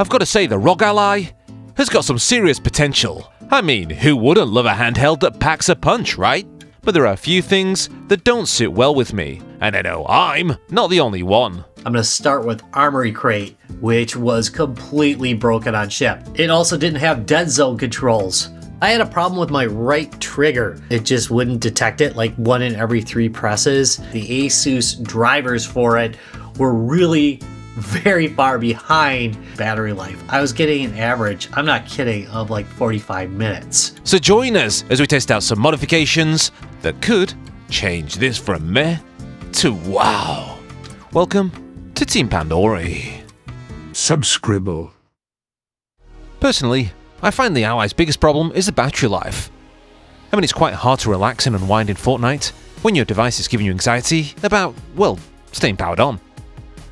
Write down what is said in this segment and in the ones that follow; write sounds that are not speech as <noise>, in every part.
I've got to say the ROG Ally has got some serious potential. I mean, who wouldn't love a handheld that packs a punch, right? But there are a few things that don't sit well with me, and I know I'm not the only one. I'm going to start with Armoury Crate, which was completely broken on ship. It also didn't have dead zone controls. I had a problem with my right trigger. It just wouldn't detect it like one in every three presses. The Asus drivers for it were really very far behind battery life. I was getting an average, I'm not kidding, of like 45 minutes. So join us as we test out some modifications that could change this from meh to wow. Welcome to Team Pandory. Subscribble. Personally, I find the Ally's biggest problem is the battery life. I mean, it's quite hard to relax and unwind in Fortnite when your device is giving you anxiety about, well, staying powered on.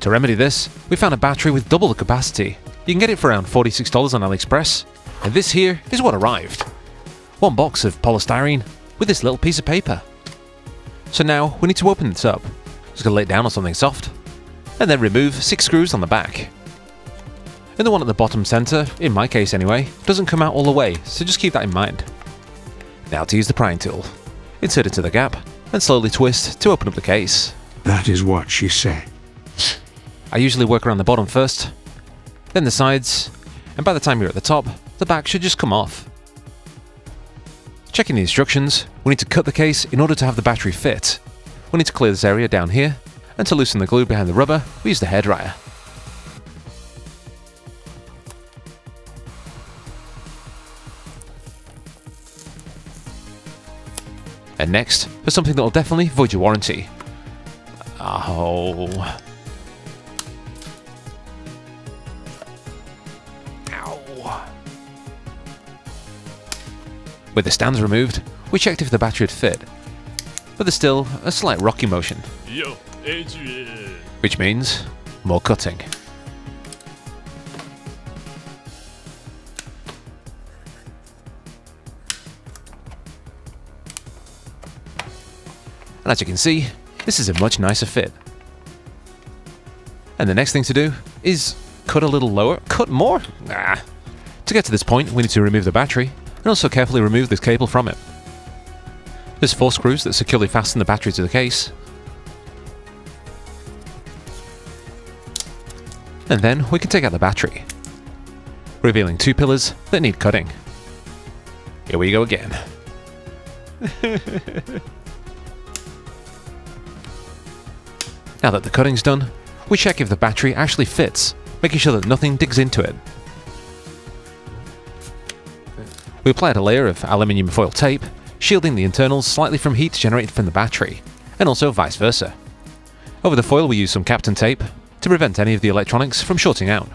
To remedy this, we found a battery with double the capacity. You can get it for around $46 on AliExpress, and this here is what arrived. One box of polystyrene with this little piece of paper. So now we need to open this up. Just gonna lay it down on something soft, and then remove six screws on the back. And the one at the bottom center, in my case anyway, doesn't come out all the way, so just keep that in mind. Now to use the prying tool. Insert it to the gap, and slowly twist to open up the case. That is what she said. I usually work around the bottom first, then the sides, and by the time you're at the top, the back should just come off. Checking the instructions, we need to cut the case in order to have the battery fit. We need to clear this area down here, and to loosen the glue behind the rubber, we use the hairdryer. And next, for something that will definitely void your warranty. Oh. With the stands removed, we checked if the battery had fit, but there's still a slight rocky motion. Which means more cutting. And as you can see, this is a much nicer fit. And the next thing to do is cut a little lower. Cut more? Nah. To get to this point, we need to remove the battery and also carefully remove this cable from it. There's four screws that securely fasten the battery to the case. And then we can take out the battery, revealing two pillars that need cutting. Here we go again. <laughs> now that the cutting's done, we check if the battery actually fits, making sure that nothing digs into it. We applied a layer of aluminium foil tape, shielding the internals slightly from heat generated from the battery, and also vice versa. Over the foil we used some Kapton tape to prevent any of the electronics from shorting out.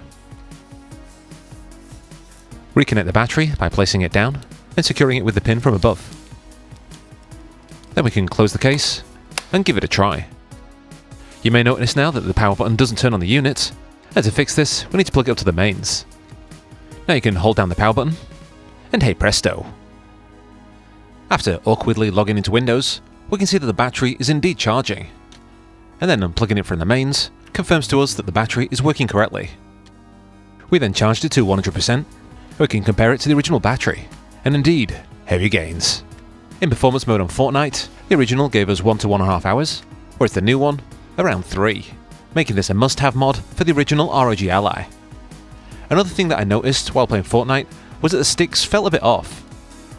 Reconnect the battery by placing it down and securing it with the pin from above. Then we can close the case and give it a try. You may notice now that the power button doesn't turn on the unit, and to fix this we need to plug it up to the mains. Now you can hold down the power button, and hey presto. After awkwardly logging into Windows, we can see that the battery is indeed charging. And then unplugging it from the mains confirms to us that the battery is working correctly. We then charged it to 100%, we can compare it to the original battery, and indeed, heavy gains. In performance mode on Fortnite, the original gave us 1 to 1.5 hours, whereas the new one, around 3, making this a must-have mod for the original ROG Ally. Another thing that I noticed while playing Fortnite was that the sticks felt a bit off.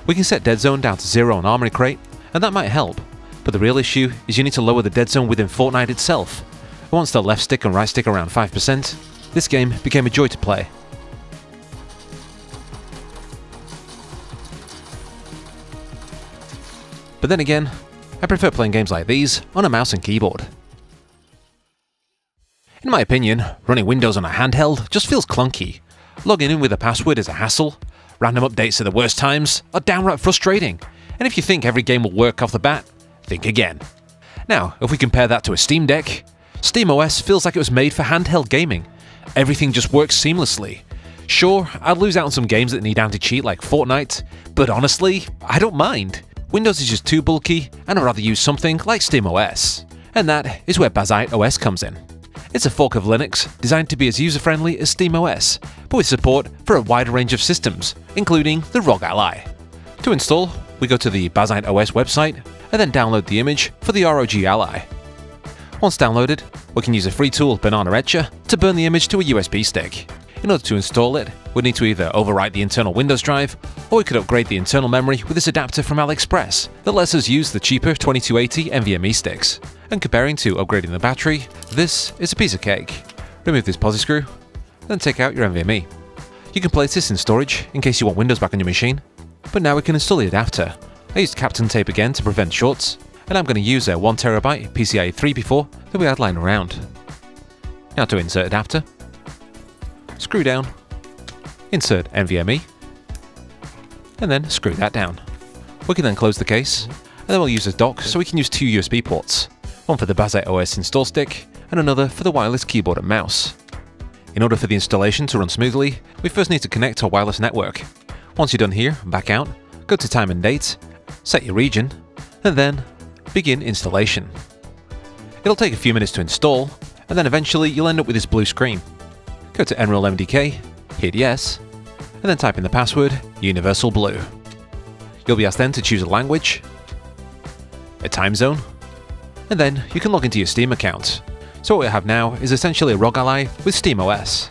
We can set dead zone down to 0 on Armoury Crate, and that might help, but the real issue is you need to lower the dead zone within Fortnite itself. Once the left stick and right stick around 5%, this game became a joy to play. But then again, I prefer playing games like these on a mouse and keyboard. In my opinion, running Windows on a handheld just feels clunky. Logging in with a password is a hassle, random updates at the worst times are downright frustrating, and if you think every game will work off the bat, think again. Now, if we compare that to a Steam Deck, SteamOS feels like it was made for handheld gaming. Everything just works seamlessly. Sure, I'd lose out on some games that need anti-cheat like Fortnite, but honestly, I don't mind. Windows is just too bulky, and I'd rather use something like SteamOS. And that is where Bazzite OS comes in. It's a fork of Linux designed to be as user-friendly as SteamOS, but with support for a wide range of systems, including the ROG Ally. To install, we go to the Bazzite OS website and then download the image for the ROG Ally. Once downloaded, we can use a free tool, Balena Etcher, to burn the image to a USB stick. In order to install it, we need to either overwrite the internal Windows drive, or we could upgrade the internal memory with this adapter from AliExpress that lets us use the cheaper 2280 NVMe sticks. And comparing to upgrading the battery, this is a piece of cake. Remove this posi screw, then take out your NVMe. You can place this in storage in case you want Windows back on your machine. But now we can install the adapter. I used Kapton tape again to prevent shorts, and I'm going to use a 1TB PCIe 3x4 that we had lying around. Now to insert adapter, screw down, insert NVMe, and then screw that down. We can then close the case, and then we'll use a dock so we can use two USB ports, one for the Bazzite OS install stick, and another for the wireless keyboard and mouse. In order for the installation to run smoothly, we first need to connect to a wireless network. Once you're done here, back out, go to time and date, set your region, and then begin installation. It'll take a few minutes to install, and then eventually you'll end up with this blue screen. Go to Enroll MOK, hit yes, and then type in the password Universal Blue. You'll be asked then to choose a language, a time zone, and then you can log into your Steam account. So what we have now is essentially a ROG Ally with SteamOS.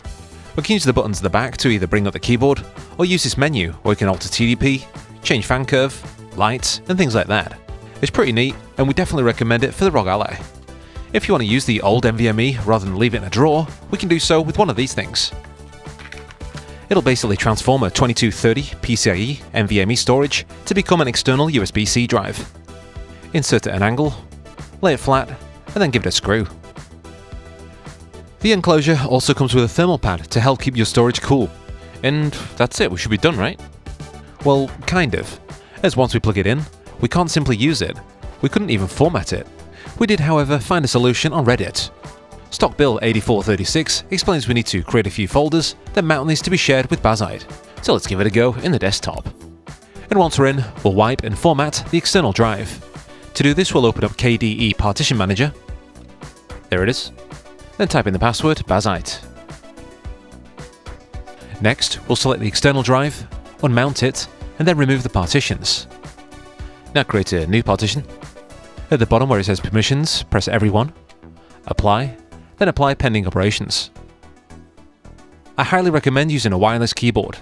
We can use the buttons at the back to either bring up the keyboard, or use this menu where we can alter TDP, change fan curve, lights, and things like that. It's pretty neat, and we definitely recommend it for the ROG Ally. If you want to use the old NVMe rather than leave it in a drawer, we can do so with one of these things. It'll basically transform a 2230 PCIe NVMe storage to become an external USB-C drive. Insert at an angle, lay it flat, and then give it a screw. The enclosure also comes with a thermal pad to help keep your storage cool. And that's it, we should be done, right? Well, kind of. As once we plug it in, we can't simply use it. We couldn't even format it. We did, however, find a solution on Reddit. StockBill8436 explains we need to create a few folders, then mount these to be shared with Bazzite. So let's give it a go in the desktop. And once we're in, we'll wipe and format the external drive. To do this, we'll open up KDE Partition Manager. There it is. Then type in the password Bazzite. Next, we'll select the external drive, unmount it, and then remove the partitions. Now create a new partition. At the bottom where it says permissions, press everyone, apply, then apply pending operations. I highly recommend using a wireless keyboard,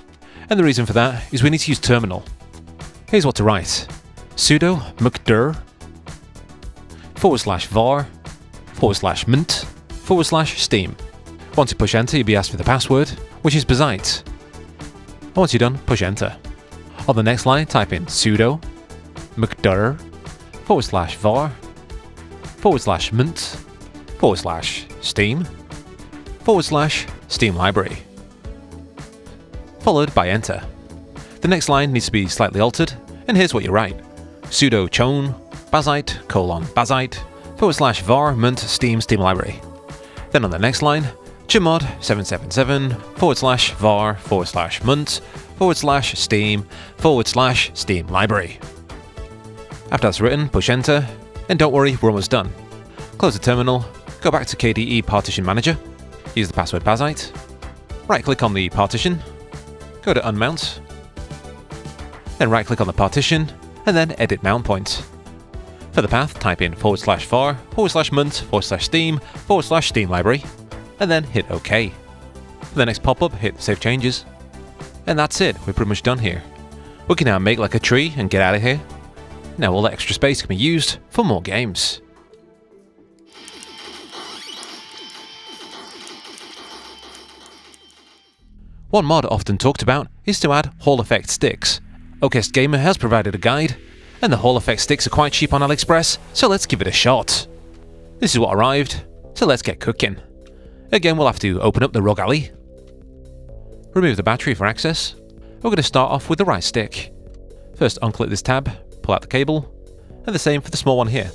and the reason for that is we need to use terminal. Here's what to write. sudo mkdir forward slash var forward slash mint forward slash steam. Once you push enter, you'll be asked for the password, which is Bazzite. Once you're done, push enter. On the next line, type in sudo mkdir forward slash var forward slash mint forward slash steam forward slash steam library followed by enter. The next line needs to be slightly altered, and here's what you write. sudo chown bazzite colon bazzite forward slash var mint steam steam library. Then on the next line, chmod 777 forward slash var forward slash munt forward slash steam forward slash steam library. After that's written, push enter, and don't worry, we're almost done. Close the terminal, go back to KDE Partition Manager, use the password Bazzite, right click on the partition, go to Unmount, then right click on the partition, and then Edit Mount Point. For the path, type in forward slash var, forward slash munt, forward slash steam, forward slash steam library, and then hit OK. For the next pop up, hit Save Changes. And that's it, we're pretty much done here. We can now make like a tree and get out of here. Now all that extra space can be used for more games. One mod often talked about is to add Hall Effect sticks. Okest Gamer has provided a guide, and the Hall Effect sticks are quite cheap on AliExpress, so let's give it a shot. This is what arrived, so let's get cooking. Again, we'll have to open up the ROG Ally, remove the battery for access. We're going to start off with the right stick. First unclip this tab, pull out the cable, and the same for the small one here.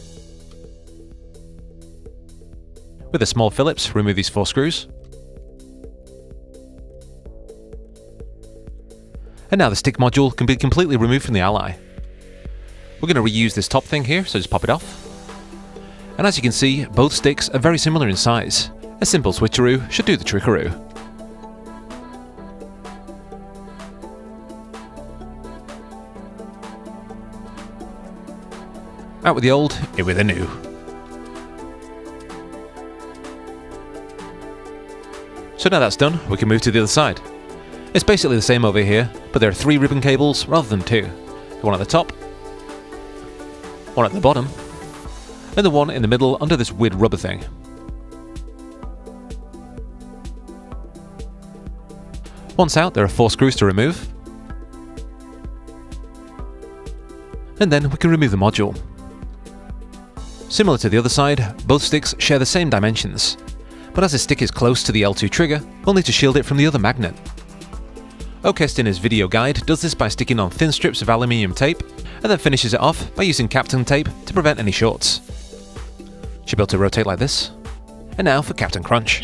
With a small Phillips, remove these four screws. And now the stick module can be completely removed from the Ally. We're going to reuse this top thing here, so just pop it off. And as you can see, both sticks are very similar in size, A simple switcheroo should do the trickaroo. Out with the old, in with the new. So now that's done, we can move to the other side. It's basically the same over here, but there are three ribbon cables rather than two. The one at the top, one at the bottom, and the one in the middle under this weird rubber thing. Once out, there are four screws to remove. And then we can remove the module. Similar to the other side, both sticks share the same dimensions, but as the stick is close to the L2 trigger, we'll need to shield it from the other magnet. Okest in his video guide does this by sticking on thin strips of aluminium tape, and then finishes it off by using Kapton tape to prevent any shorts. Should be able to rotate like this. And now for Captain Crunch.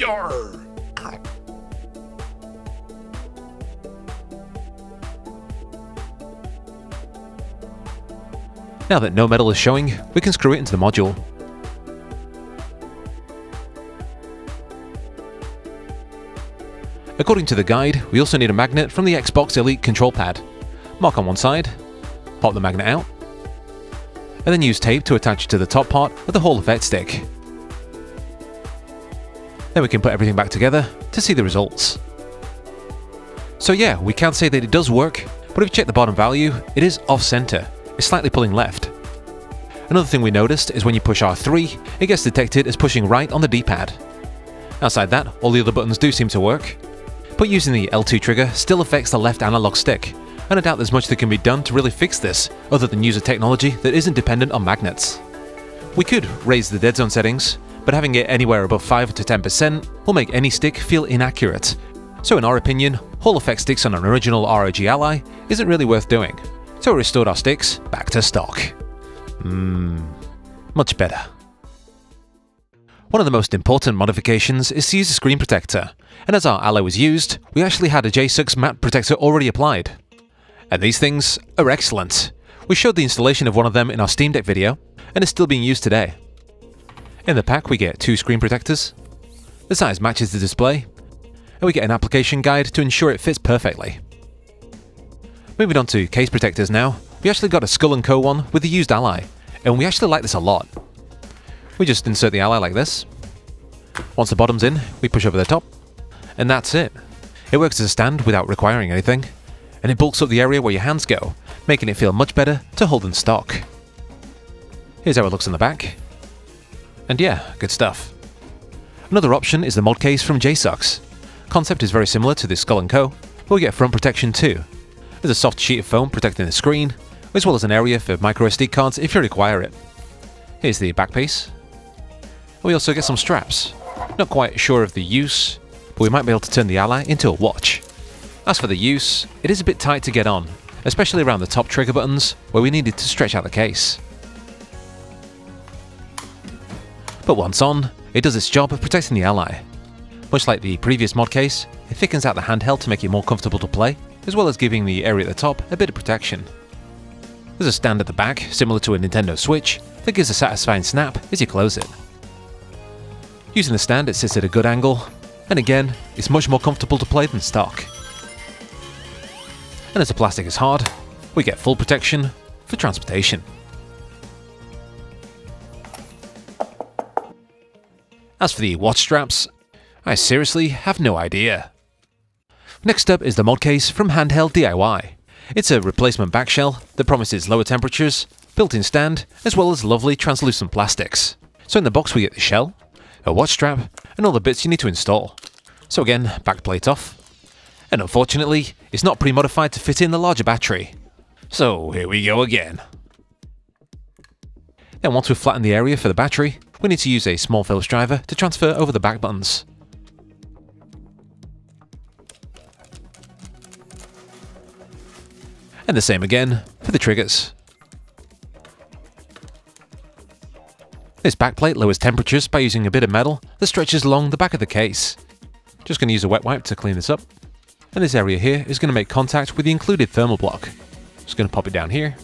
Now that no metal is showing, we can screw it into the module. According to the guide, we also need a magnet from the Xbox Elite control pad. Mark on one side, pop the magnet out, and then use tape to attach it to the top part of the Hall effect stick. Then we can put everything back together to see the results. So yeah, we can say that it does work, but if you check the bottom value, it is off-center. It's slightly pulling left. Another thing we noticed is when you push R3, it gets detected as pushing right on the D-pad. Outside that, all the other buttons do seem to work, but using the L2 trigger still affects the left analog stick, and I doubt there's much that can be done to really fix this, other than use a technology that isn't dependent on magnets. We could raise the dead zone settings, but having it anywhere above 5 to 10% will make any stick feel inaccurate. So in our opinion, Hall effect sticks on an original ROG Ally isn't really worth doing. So we restored our sticks back to stock. Mmm, much better. One of the most important modifications is to use a screen protector, and as our ally was used, we actually had a JSAUX matte protector already applied. And these things are excellent. We showed the installation of one of them in our Steam Deck video, and it's still being used today. In the pack we get two screen protectors, the size matches the display, and we get an application guide to ensure it fits perfectly. Moving on to case protectors now, we actually got a Skull & Co one with the used Ally, and we actually like this a lot. We just insert the Ally like this. Once the bottom's in, we push over the top, and that's it. It works as a stand without requiring anything, and it bulks up the area where your hands go, making it feel much better to hold in stock. Here's how it looks in the back. And yeah, good stuff. Another option is the mod case from JSAUX. Concept is very similar to the Skull & Co, but we get front protection too. There's a soft sheet of foam protecting the screen, as well as an area for microSD cards if you require it. Here's the back piece. We also get some straps. Not quite sure of the use, but we might be able to turn the Ally into a watch. As for the use, it is a bit tight to get on, especially around the top trigger buttons where we needed to stretch out the case. But once on, it does its job of protecting the Ally. Much like the previous mod case, it thickens out the handheld to make it more comfortable to play, as well as giving the area at the top a bit of protection. There's a stand at the back, similar to a Nintendo Switch, that gives a satisfying snap as you close it. Using the stand it sits at a good angle, and again, it's much more comfortable to play than stock. And as the plastic is hard, we get full protection for transportation. As for the watch straps, I seriously have no idea. Next up is the mod case from Handheld DIY. It's a replacement back shell that promises lower temperatures, built-in stand, as well as lovely translucent plastics. So in the box we get the shell, a watch strap, and all the bits you need to install. So again, back plate off. And unfortunately, it's not pre-modified to fit in the larger battery. So here we go again. Then once we've flattened the area for the battery, we need to use a small Phillips driver to transfer over the back buttons. And the same again for the triggers. This backplate lowers temperatures by using a bit of metal that stretches along the back of the case. Just going to use a wet wipe to clean this up. And this area here is going to make contact with the included thermal block. Just going to pop it down here.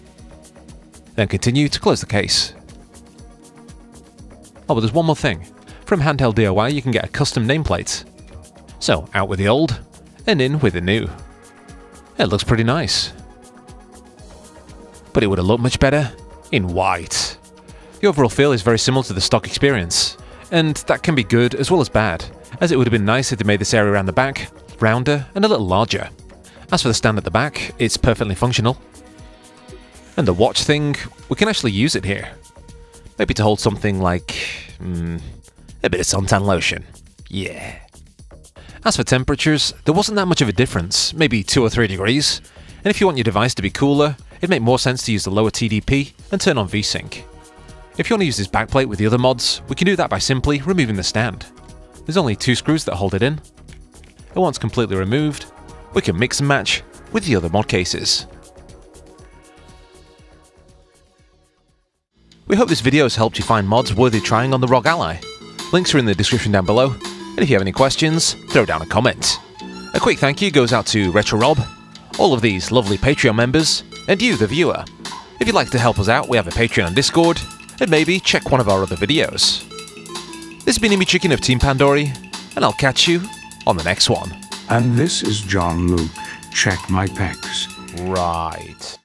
Then continue to close the case. Oh, but there's one more thing. From Handheld DIY, you can get a custom nameplate. So, out with the old, and in with the new. It looks pretty nice. But it would have looked much better in white. The overall feel is very similar to the stock experience, and that can be good as well as bad, as it would have been nice if they made this area around the back rounder and a little larger. As for the stand at the back, it's perfectly functional. And the watch thing, we can actually use it here. Maybe to hold something like mm, a bit of suntan lotion. Yeah. As for temperatures, there wasn't that much of a difference, maybe 2 or 3 degrees. And if you want your device to be cooler, it'd make more sense to use the lower TDP and turn on VSync. If you want to use this backplate with the other mods, we can do that by simply removing the stand. There's only two screws that hold it in. And once completely removed, we can mix and match with the other mod cases. We hope this video has helped you find mods worthy trying on the ROG Ally. Links are in the description down below, and if you have any questions, throw down a comment. A quick thank you goes out to Retro Rob, all of these lovely Patreon members, and you, the viewer. If you'd like to help us out, we have a Patreon and Discord, and maybe check one of our other videos. This has been Imi Chicken of Team Pandory, and I'll catch you on the next one. And this is John Luke. Check my pecs. Right.